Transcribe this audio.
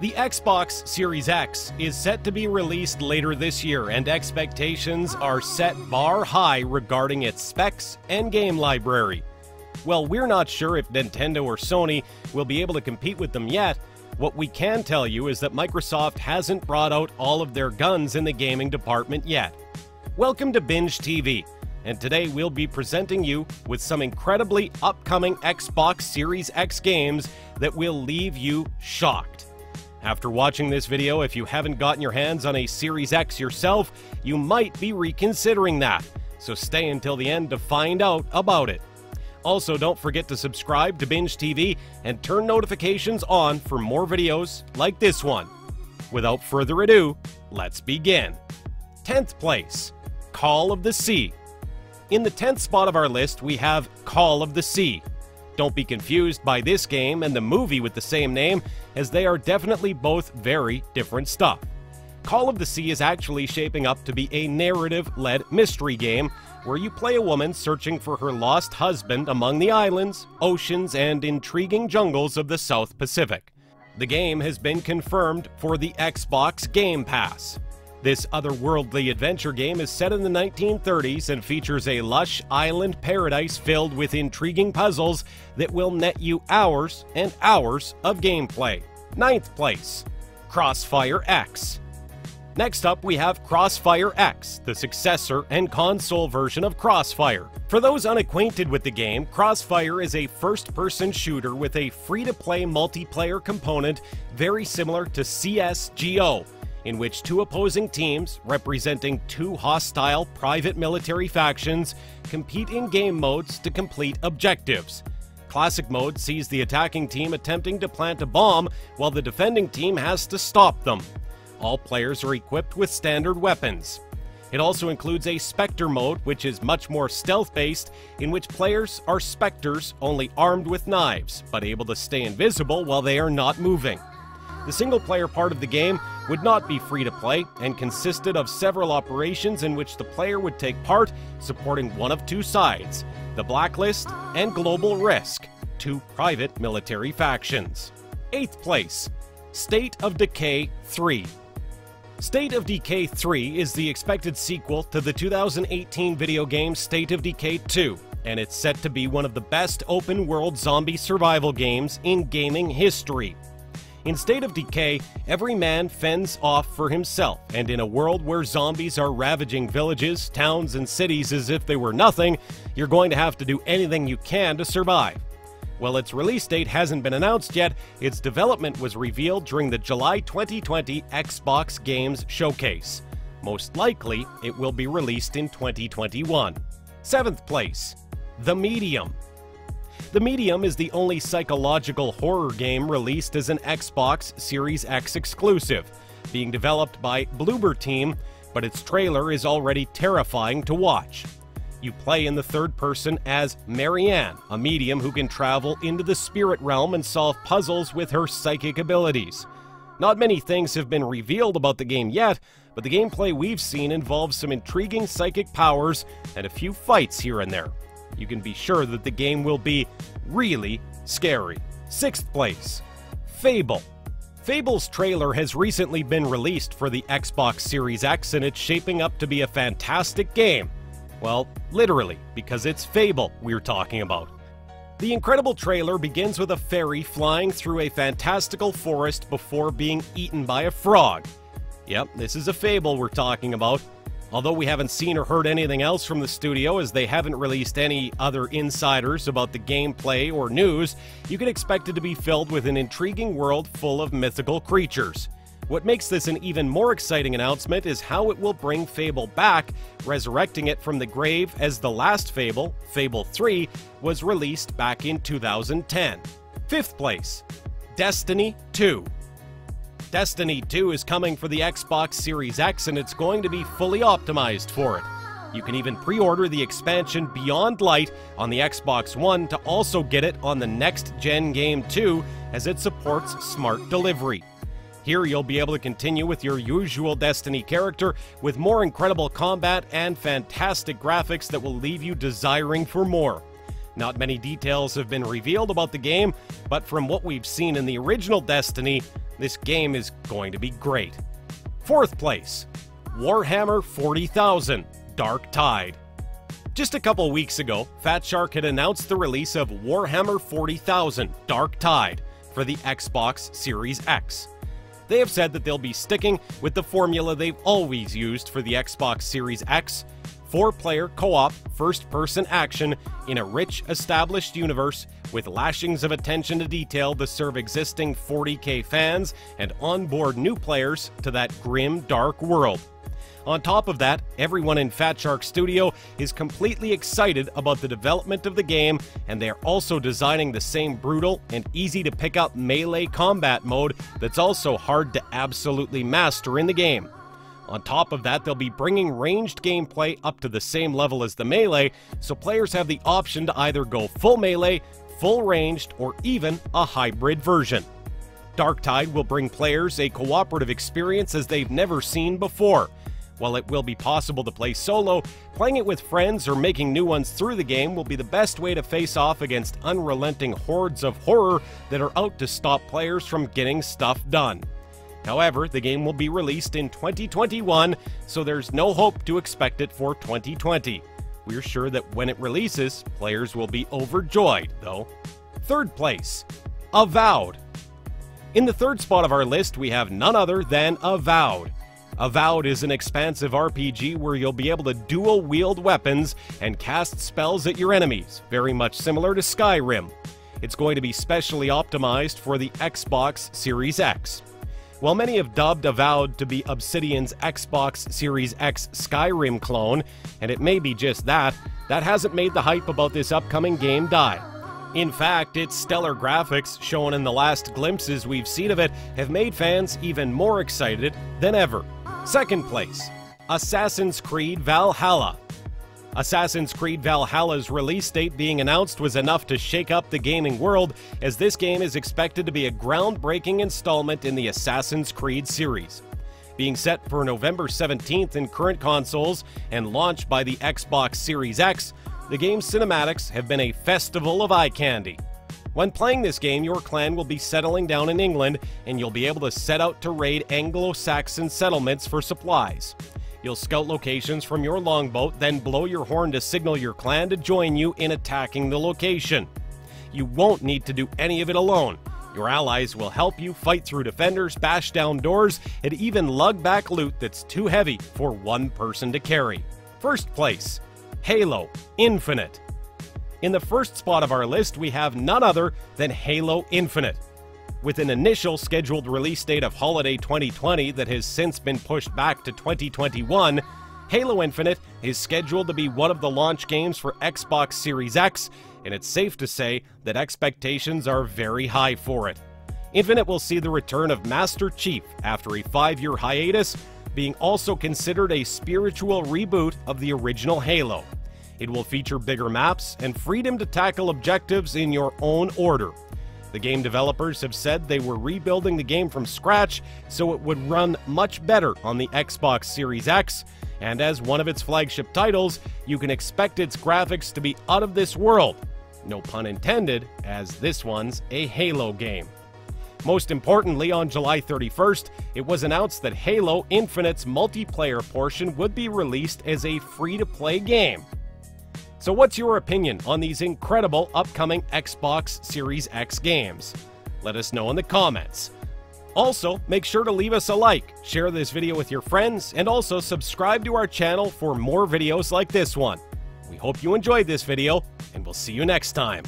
The Xbox Series X is set to be released later this year, and expectations are set bar high regarding its specs and game library. Well, we're not sure if Nintendo or Sony will be able to compete with them yet. What we can tell you is that Microsoft hasn't brought out all of their guns in the gaming department yet. Welcome to Binge TV, and today we'll be presenting you with some incredibly upcoming Xbox Series X games that will leave you shocked. After watching this video, if you haven't gotten your hands on a Series X yourself, you might be reconsidering that. So stay until the end to find out about it. Also, don't forget to subscribe to Binge TV and turn notifications on for more videos like this one. Without further ado, let's begin. 10th place, Call of the Sea. In the 10th spot of our list, we have Call of the Sea. Don't be confused by this game and the movie with the same name, as they are definitely both very different stuff. Call of the Sea is actually shaping up to be a narrative led mystery game where you play a woman searching for her lost husband among the islands, oceans, and intriguing jungles of the South Pacific. The game has been confirmed for the Xbox Game Pass. This otherworldly adventure game is set in the 1930s and features a lush island paradise filled with intriguing puzzles that will net you hours and hours of gameplay. Ninth place, Crossfire X. Next up, we have Crossfire X, the successor and console version of Crossfire. For those unacquainted with the game, Crossfire is a first person shooter with a free to play multiplayer component very similar to CSGO in which two opposing teams, representing two hostile private military factions, compete in game modes to complete objectives. Classic mode sees the attacking team attempting to plant a bomb while the defending team has to stop them. All players are equipped with standard weapons. It also includes a Spectre mode, which is much more stealth based, in which players are Spectres only armed with knives, but able to stay invisible while they are not moving. The single player part of the game would not be free to play and consisted of several operations in which the player would take part, supporting one of two sides the Blacklist and Global Risk, two private military factions. Eighth place State of Decay 3. State of Decay 3 is the expected sequel to the 2018 video game State of Decay 2, and it's set to be one of the best open world zombie survival games in gaming history. In State of Decay, every man fends off for himself, and in a world where zombies are ravaging villages, towns, and cities as if they were nothing, you're going to have to do anything you can to survive. While its release date hasn't been announced yet, its development was revealed during the July 2020 Xbox Games Showcase. Most likely, it will be released in 2021. Seventh place, The Medium. The Medium is the only psychological horror game released as an Xbox Series X exclusive, being developed by Bloober Team, but its trailer is already terrifying to watch. You play in the third person as Marianne, a medium who can travel into the spirit realm and solve puzzles with her psychic abilities. Not many things have been revealed about the game yet, but the gameplay we've seen involves some intriguing psychic powers and a few fights here and there you can be sure that the game will be really scary. Sixth place, Fable. Fable's trailer has recently been released for the Xbox Series X and it's shaping up to be a fantastic game. Well, literally, because it's Fable we're talking about. The incredible trailer begins with a fairy flying through a fantastical forest before being eaten by a frog. Yep, this is a fable we're talking about. Although we haven't seen or heard anything else from the studio as they haven't released any other insiders about the gameplay or news, you can expect it to be filled with an intriguing world full of mythical creatures. What makes this an even more exciting announcement is how it will bring Fable back, resurrecting it from the grave as the last Fable, Fable 3, was released back in 2010. Fifth place, Destiny 2. Destiny 2 is coming for the Xbox Series X and it's going to be fully optimized for it. You can even pre order the expansion Beyond Light on the Xbox One to also get it on the next gen game too, as it supports smart delivery. Here you'll be able to continue with your usual Destiny character with more incredible combat and fantastic graphics that will leave you desiring for more. Not many details have been revealed about the game, but from what we've seen in the original Destiny, This game is going to be great. Fourth place, Warhammer 40,000 Dark Tide. Just a couple weeks ago, Fat Shark had announced the release of Warhammer 40,000 Dark Tide for the Xbox Series X. They have said that they'll be sticking with the formula they've always used for the Xbox Series X four player co op first person action in a rich, established universe with lashings of attention to detail to serve existing 40k fans and onboard new players to that grim, dark world. On top of that, everyone in Fat Shark Studio is completely excited about the development of the game, and they are also designing the same brutal and easy to pick up melee combat mode that's also hard to absolutely master in the game. On top of that, they'll be bringing ranged gameplay up to the same level as the melee, so players have the option to either go full melee, full ranged, or even a hybrid version. Darktide will bring players a cooperative experience as they've never seen before. While it will be possible to play solo, playing it with friends or making new ones through the game will be the best way to face off against unrelenting hordes of horror that are out to stop players from getting stuff done. However, the game will be released in 2021, so there's no hope to expect it for 2020. We're sure that when it releases, players will be overjoyed, though. Third place, Avowed. In the third spot of our list, we have none other than Avowed. Avowed is an expansive RPG where you'll be able to dual wield weapons and cast spells at your enemies, very much similar to Skyrim. It's going to be specially optimized for the Xbox Series X. While many have dubbed Avowed to be Obsidian's Xbox Series X Skyrim clone, and it may be just that, that hasn't made the hype about this upcoming game die. In fact, its stellar graphics, shown in the last glimpses we've seen of it, have made fans even more excited than ever. Second place Assassin's Creed Valhalla. Assassin's Creed Valhalla's release date being announced was enough to shake up the gaming world, as this game is expected to be a groundbreaking installment in the Assassin's Creed series. Being set for November 17th in current consoles and launched by the Xbox Series X, the game's cinematics have been a festival of eye candy. When playing this game, your clan will be settling down in England, and you'll be able to set out to raid Anglo Saxon settlements for supplies. You'll scout locations from your longboat, then blow your horn to signal your clan to join you in attacking the location. You won't need to do any of it alone. Your allies will help you fight through defenders, bash down doors, and even lug back loot that's too heavy for one person to carry. First place Halo Infinite. In the first spot of our list, we have none other than Halo Infinite with an initial scheduled release date of holiday 2020 that has since been pushed back to 2021, Halo Infinite is scheduled to be one of the launch games for Xbox Series X, and it's safe to say that expectations are very high for it. Infinite will see the return of Master Chief after a five year hiatus, being also considered a spiritual reboot of the original Halo. It will feature bigger maps and freedom to tackle objectives in your own order. The game developers have said they were rebuilding the game from scratch so it would run much better on the Xbox Series X, and as one of its flagship titles, you can expect its graphics to be out of this world. No pun intended, as this one's a Halo game. Most importantly, on July 31st, it was announced that Halo Infinite's multiplayer portion would be released as a free to play game. So, what's your opinion on these incredible upcoming Xbox Series X games? Let us know in the comments. Also, make sure to leave us a like, share this video with your friends, and also subscribe to our channel for more videos like this one. We hope you enjoyed this video, and we'll see you next time.